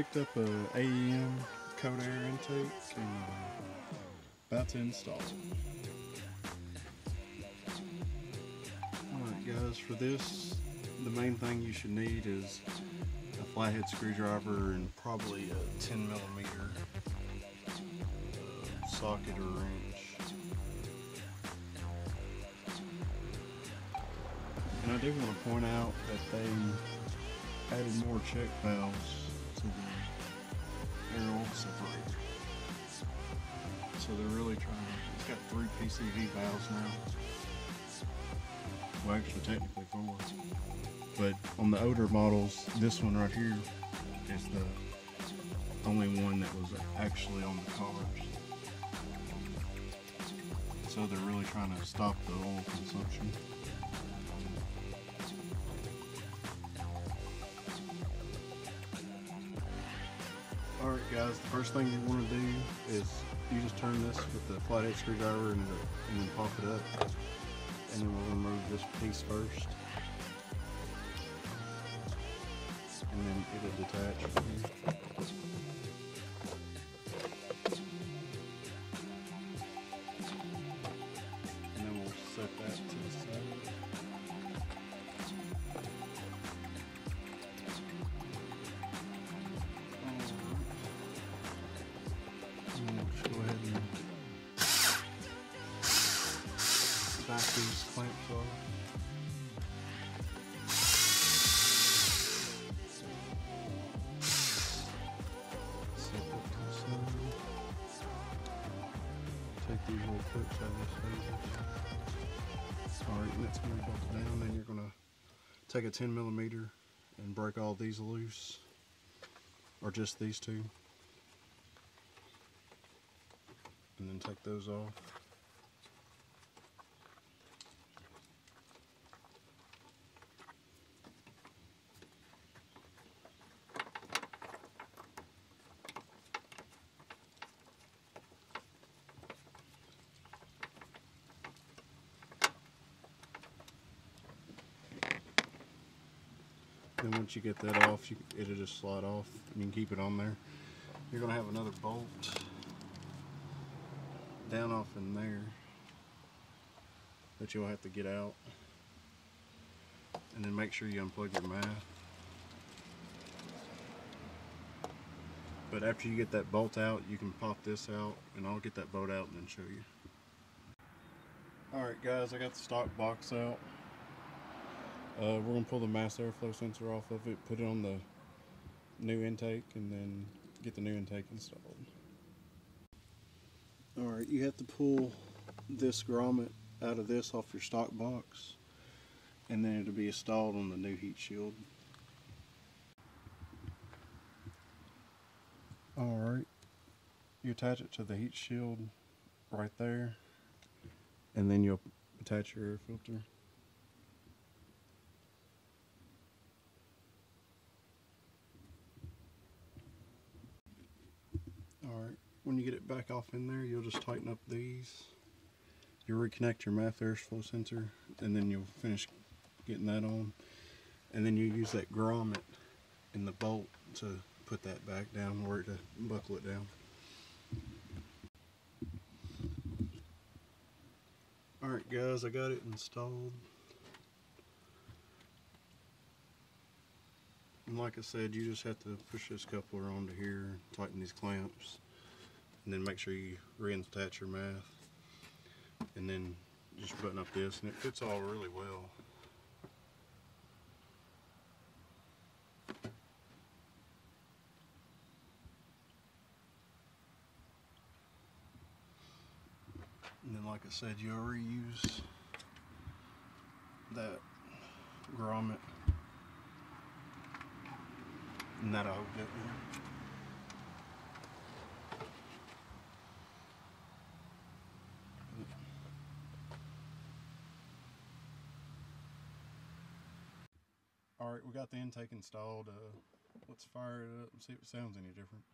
Picked up a AEM cold air intake and uh, about to install it. Alright guys, for this, the main thing you should need is a flathead screwdriver and probably a 10 millimeter uh, socket or wrench. And I do want to point out that they added more check valves to the air oil separator. So they're really trying, it's got three PCV valves now. Well, actually, technically four. But on the older models, this one right here is the only one that was actually on the cars. So they're really trying to stop the oil consumption. First thing you want to do is you just turn this with the flathead screwdriver and, and then pop it up. And then we'll remove this piece first. And then it'll detach back these clamps off. Set that to the side. Take these little out. Alright, and that's gonna be down. Then you're gonna take a 10 millimeter and break all these loose, or just these two. and then take those off. Then once you get that off, you, it'll just slide off. You can keep it on there. You're gonna have another bolt down off in there that you'll have to get out and then make sure you unplug your MAF but after you get that bolt out you can pop this out and I'll get that bolt out and then show you alright guys I got the stock box out uh, we're gonna pull the mass airflow sensor off of it put it on the new intake and then get the new intake installed Alright, you have to pull this grommet out of this off your stock box and then it'll be installed on the new heat shield. Alright, you attach it to the heat shield right there and then you'll attach your air filter. Alright, when you get it back off in there, you'll just tighten up these. You'll reconnect your math airflow sensor, and then you'll finish getting that on. And then you use that grommet in the bolt to put that back down where to buckle it down. Alright guys, I got it installed. And like I said, you just have to push this coupler onto here, tighten these clamps, and then make sure you reattach your MAF. And then just button up this, and it fits all really well. And then like I said, you'll reuse that grommet and that'll hold. Alright, we got the intake installed. Uh, let's fire it up and see if it sounds any different.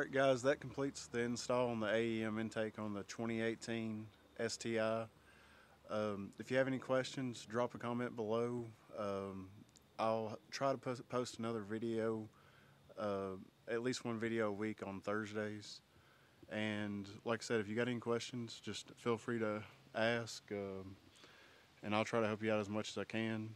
Right, guys, that completes the install on the AEM intake on the 2018 STI. Um, if you have any questions, drop a comment below. Um, I'll try to post, post another video, uh, at least one video a week on Thursdays. And like I said, if you got any questions, just feel free to ask, um, and I'll try to help you out as much as I can.